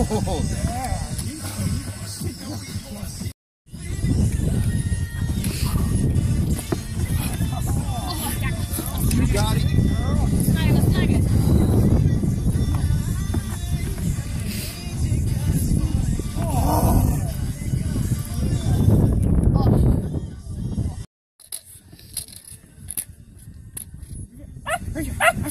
You got it. Ah!